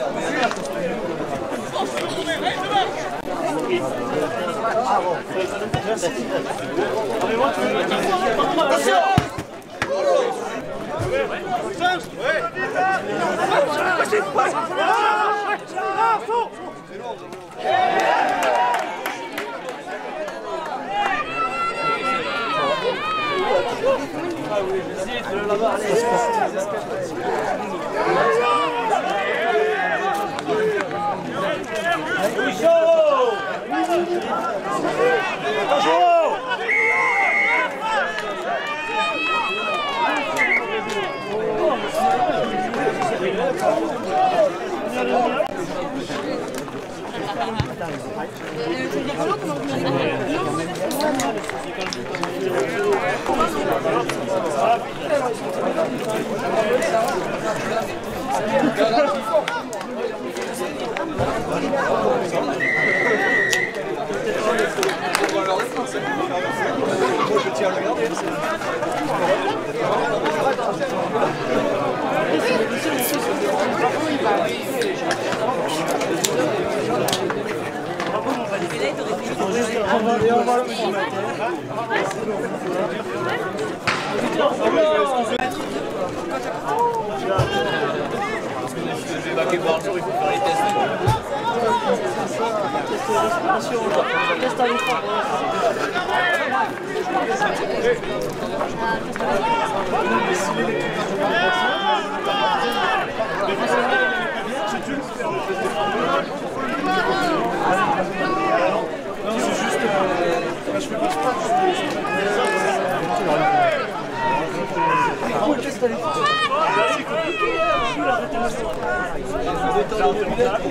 Le système de pénalité inscrit par le numéro 15 Hugo Barrada. Action 3, arbitrage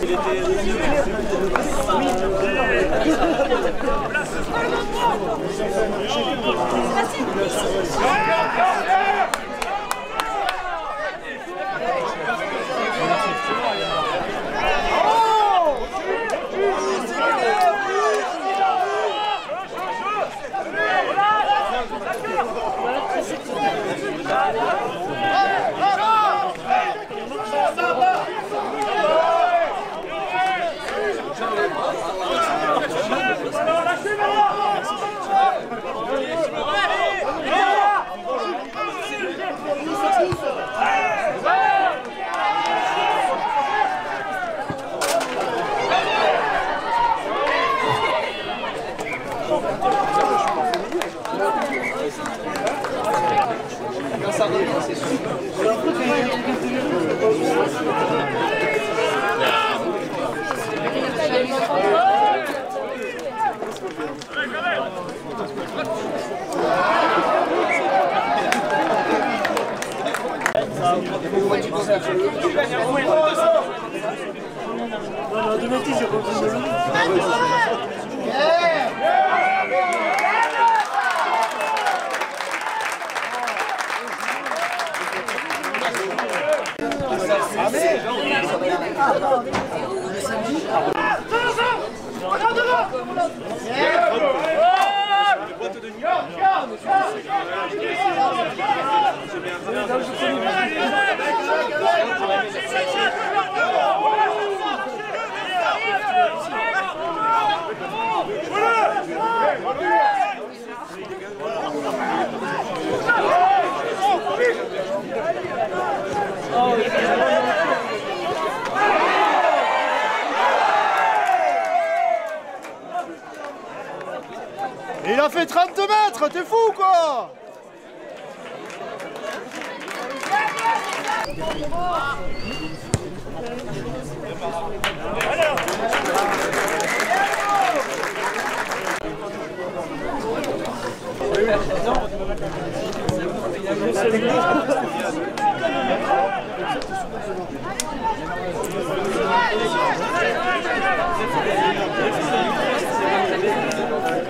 il fait 32 mètres, t'es fou quoi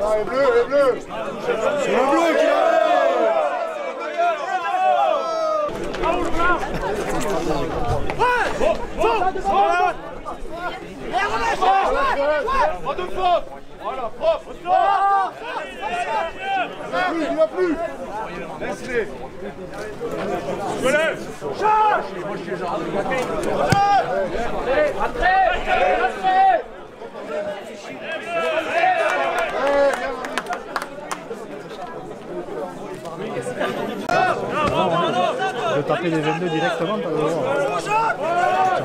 Ah, les bleus, les bleus C'est le bleu qui Pas de faute Voilà, propre Il va plus, il va plus Laisse-les Relève De taper les 22 directement, t'as le droit.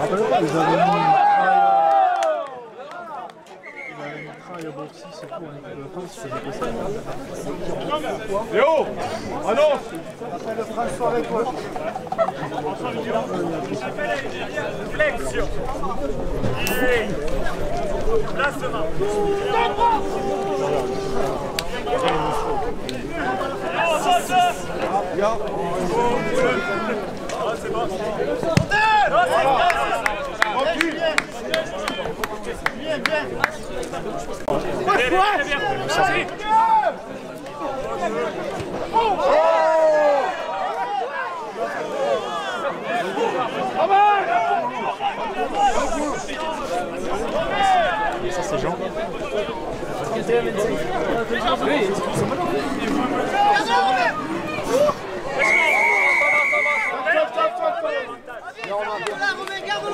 Tu te rappelles pas, ils avaient mis Ils avaient mis trail au boxy, c'est tout, en équipe de France, c'est que ça. Léo Annonce Flexion. Placement. Tranquille Bien, bien. Ouais, ouais. Oh, oh. Ça c'est Jean. Romain, garde-le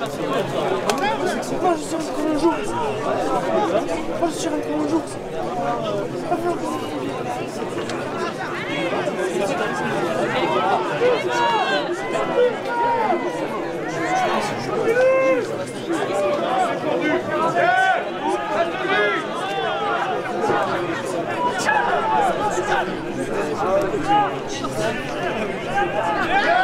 Moi je suis un jour. Je suis un jour. Yeah!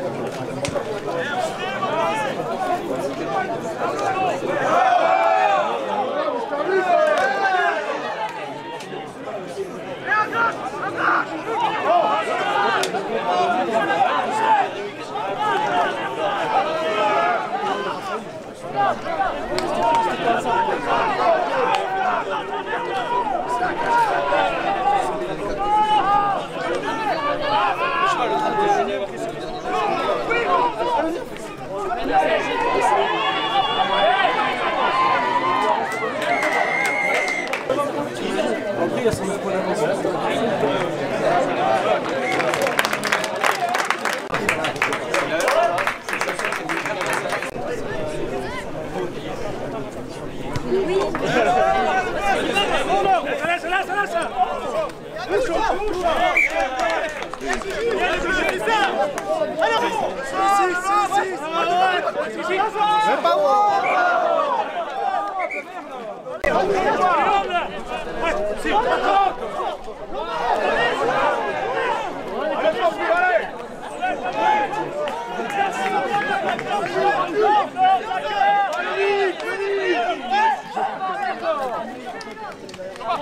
Yeah.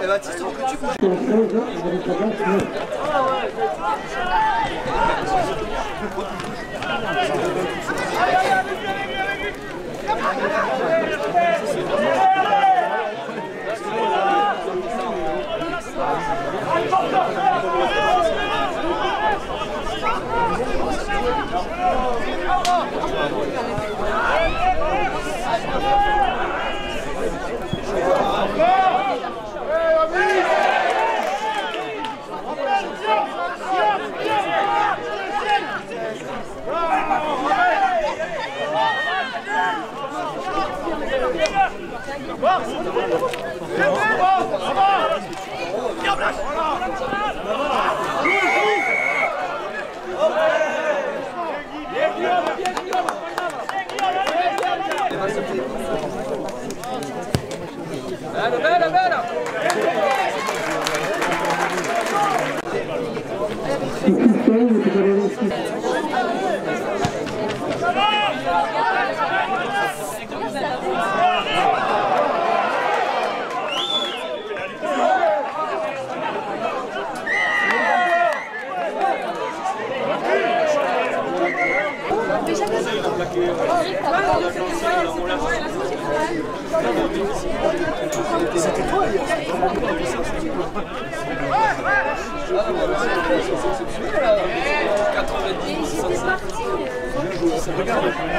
Et Baptiste, on que tu bouges. Allez, Vera, vera, vera! Thank you. C'était toi hier Regarde, Regarde.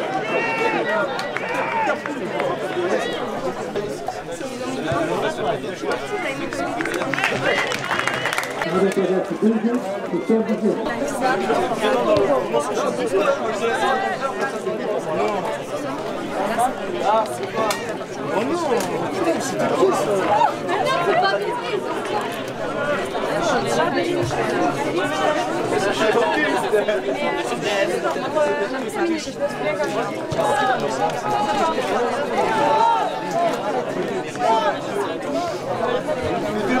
Vous êtes déjà plus bien, c'est bien vous dire. Oh non Putain, c'est je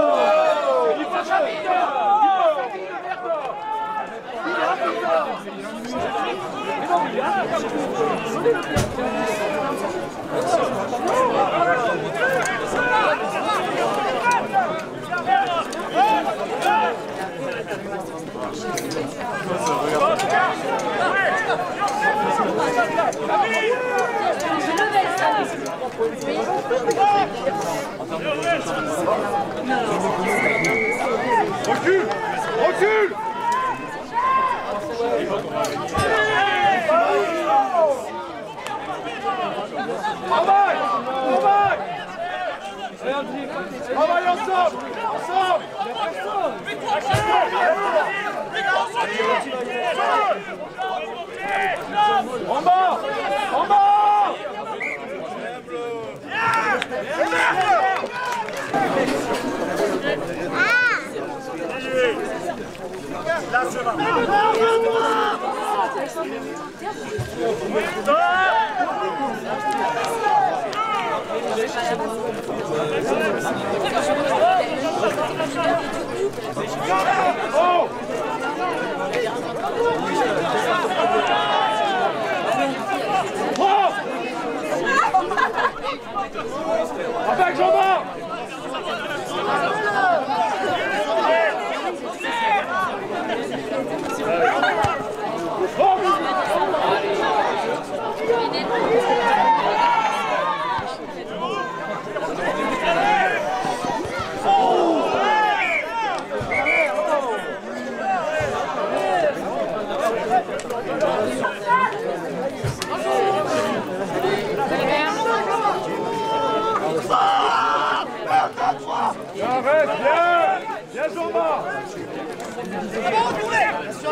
Attack!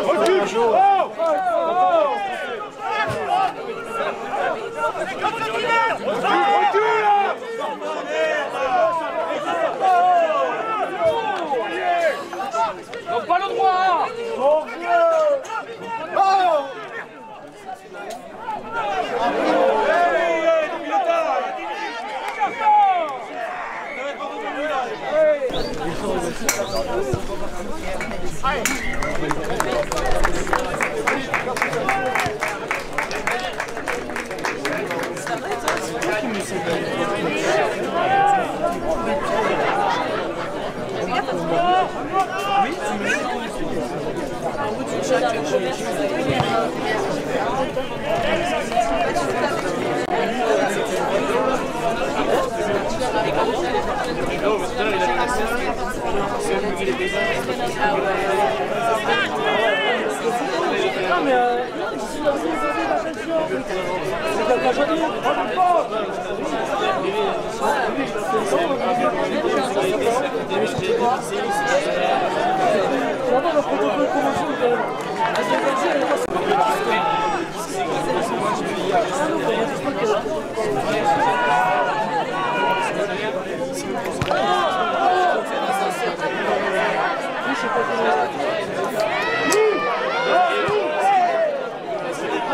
Recule Oh Oh Recule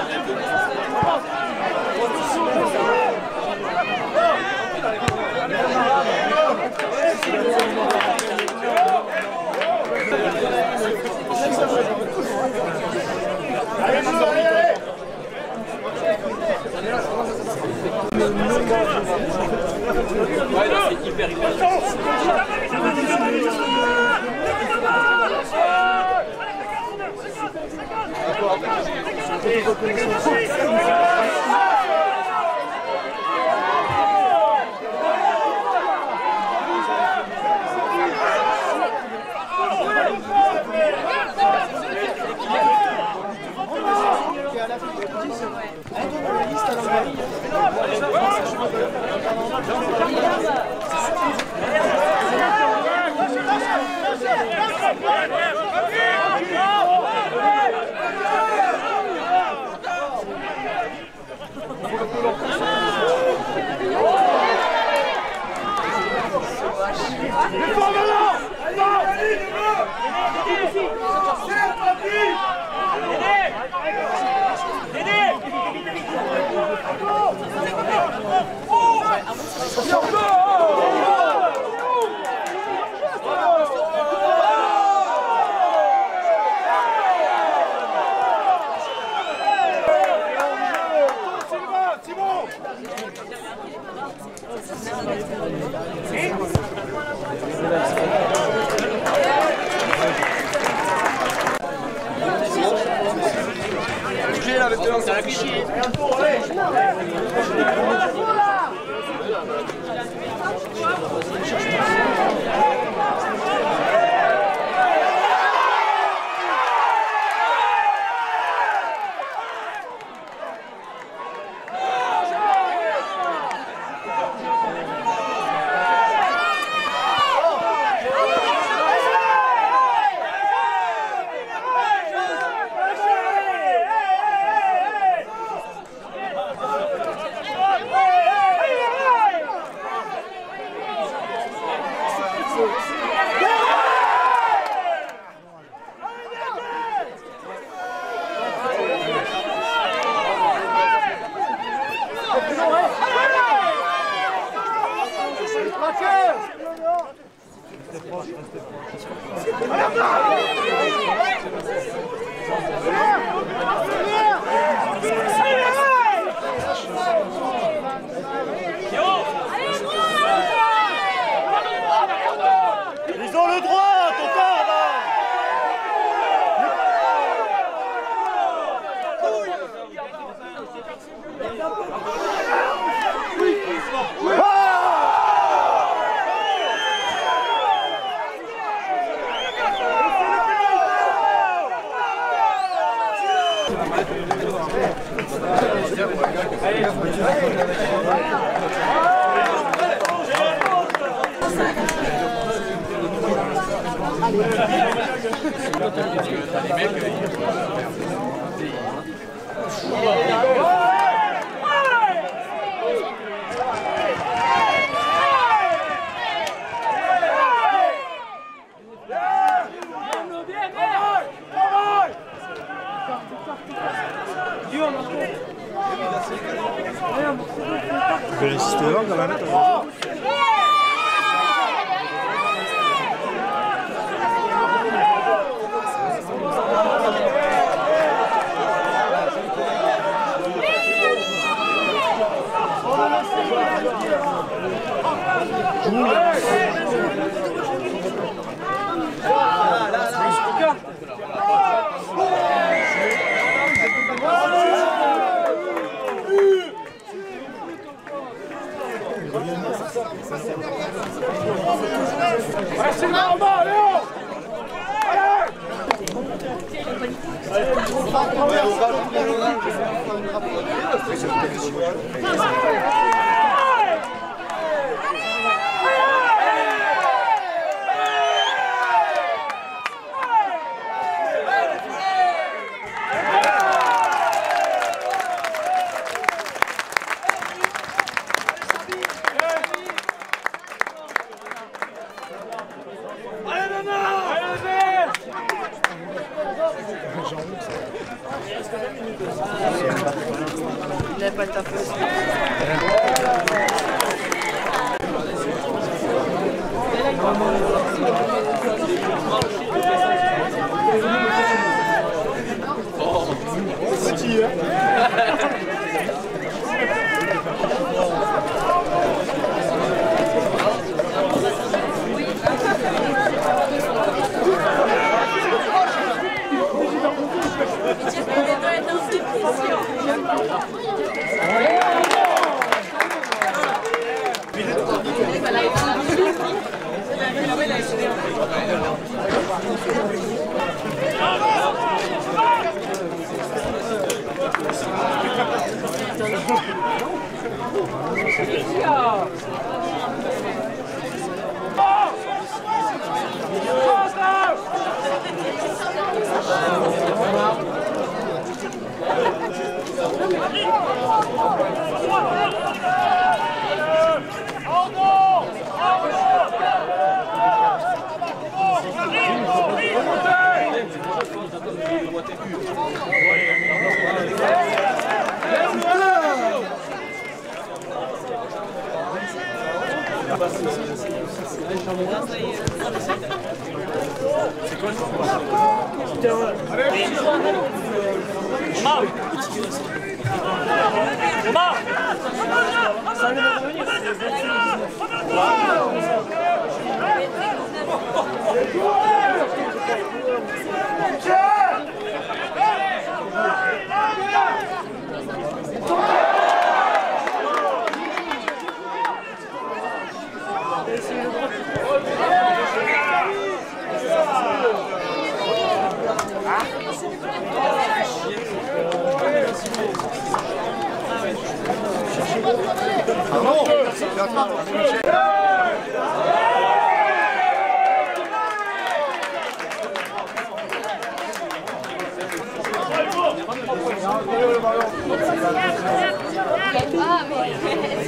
là Donc pas le droit Défends Je vais résister devant quand même. attends. C'est le moment, Léo Allez Allez, Ah, mais...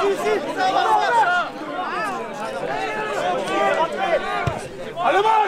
Suicide, ça va faire ça Aleman!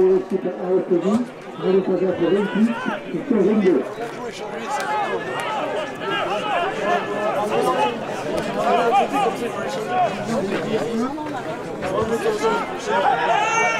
L'équipe a obtenu dans le quadrat 28 et 22. Et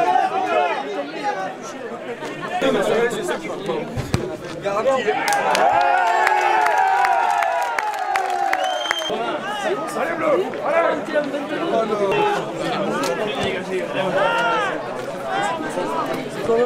Allez bleu Allez Dans le